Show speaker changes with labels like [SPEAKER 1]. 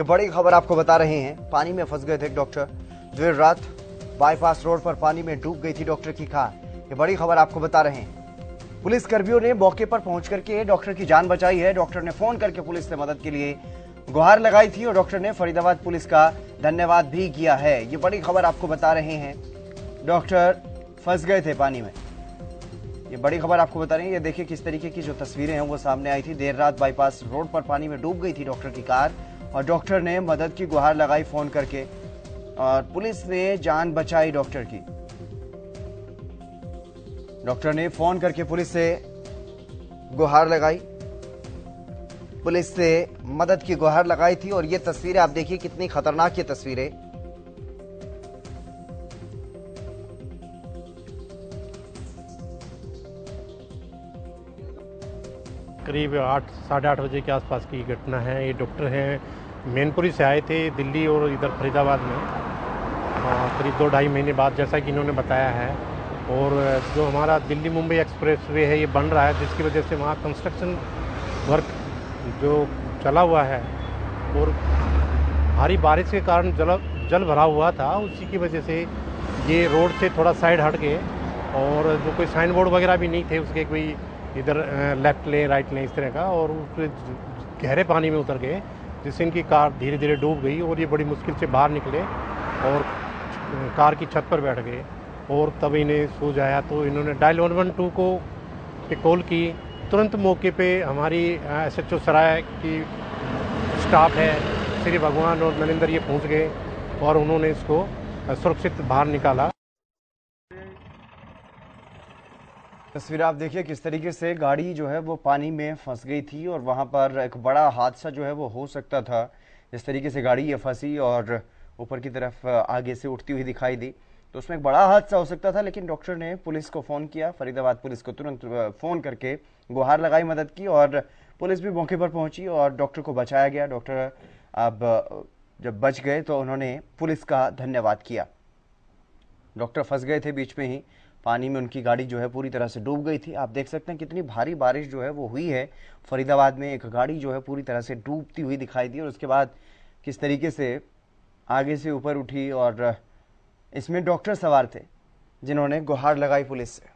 [SPEAKER 1] ये बड़ी खबर आपको बता रहे हैं। पानी में फंस गए थे डॉक्टर। देर रात बाईपास रोड पर पानी में डूब गई थी डॉक्टर की कार। ये बड़ी खबर आपको बता रहे हैं। पुलिस कर्मियों ने मौके पर पहुँच करके डॉक्टर की जान बचाई है। डॉक्टर ने फ़ोन करके पुलिस से मदद के लिए गुहार लगाई थी और डॉक्टर ने फरीदाबाद पुलिस का धन्यवाद भी किया है। ये बड़ी खबर आपको बता रहे हैं। डॉक्टर फंस गए थे पानी में। ये बड़ी खबर आपको बता रहे हैं। ये देखिए किस तरीके की जो तस्वीरें हैं, वो सामने आई थी। देर रात बाईपास रोड पर पानी में डूब गई थी डॉक्टर की कार। और डॉक्टर ने मदद की, गुहार लगाई फ़ोन करके और पुलिस ने जान बचाई डॉक्टर की। डॉक्टर ने फ़ोन करके पुलिस से गुहार लगाई। पुलिस से मदद की, गुहार लगाई थी और ये तस्वीरें आप देखिए कितनी खतरनाक ये तस्वीरें।
[SPEAKER 2] करीब आठ, साढ़े आठ बजे के आसपास की घटना है। ये डॉक्टर हैं, मैनपुरी से आए थे दिल्ली और इधर फरीदाबाद में। करीब दो ढाई महीने बाद जैसा कि इन्होंने बताया है। और जो हमारा दिल्ली मुंबई एक्सप्रेस वे है, ये बन रहा है, जिसकी वजह से वहाँ कंस्ट्रक्शन वर्क जो चला हुआ है और भारी बारिश के कारण जल जल भरा हुआ था, उसी की वजह से ये रोड से थोड़ा साइड हट गए। और जो कोई साइन बोर्ड वगैरह भी नहीं थे, उसके कोई इधर लेफ़्ट लें राइट लें, इस तरह का, और उस गहरे पानी में उतर गए, जिससे इनकी कार धीरे धीरे डूब गई, और ये बड़ी मुश्किल से बाहर निकले, और कार की छत पर बैठ गए, और तब इन्हें सूझ आया तो इन्होंने डायल वन वन टू को, पे कॉल की। तुरंत मौके पे हमारी एस एच ओ सराय की स्टाफ है, श्री भगवान और नरेंद्र ये पहुँच गए, और उन्होंने इसको सुरक्षित बाहर निकाला।
[SPEAKER 1] तस्वीर आप देखिए किस तरीके से गाड़ी जो है वो पानी में फंस गई थी और वहाँ पर एक बड़ा हादसा जो है वो हो सकता था। जिस तरीके से गाड़ी ये फंसी और ऊपर की तरफ़ आगे से उठती हुई दिखाई दी। तो उसमें एक बड़ा हादसा हो सकता था, लेकिन डॉक्टर ने पुलिस को फ़ोन किया। फरीदाबाद पुलिस को तुरंत फ़ोन करके गुहार लगाई मदद की और पुलिस भी मौके पर पहुँची और डॉक्टर को बचाया गया। डॉक्टर अब जब बच गए तो उन्होंने पुलिस का धन्यवाद किया। डॉक्टर फंस गए थे बीच में ही। पानी में उनकी गाड़ी जो है पूरी तरह से डूब गई थी। आप देख सकते हैं कितनी भारी बारिश जो है वो हुई है। फरीदाबाद में एक गाड़ी जो है पूरी तरह से डूबती हुई दिखाई दी और उसके बाद किस तरीके से आगे से ऊपर उठी और इसमें डॉक्टर सवार थे जिन्होंने गुहार लगाई पुलिस से।